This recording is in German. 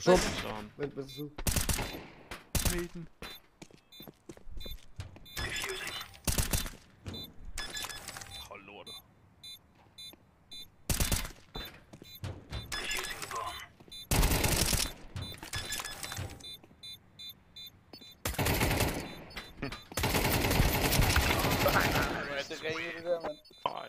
Schub. Wait, was ist so? Maiden. Oh Lord. Vai?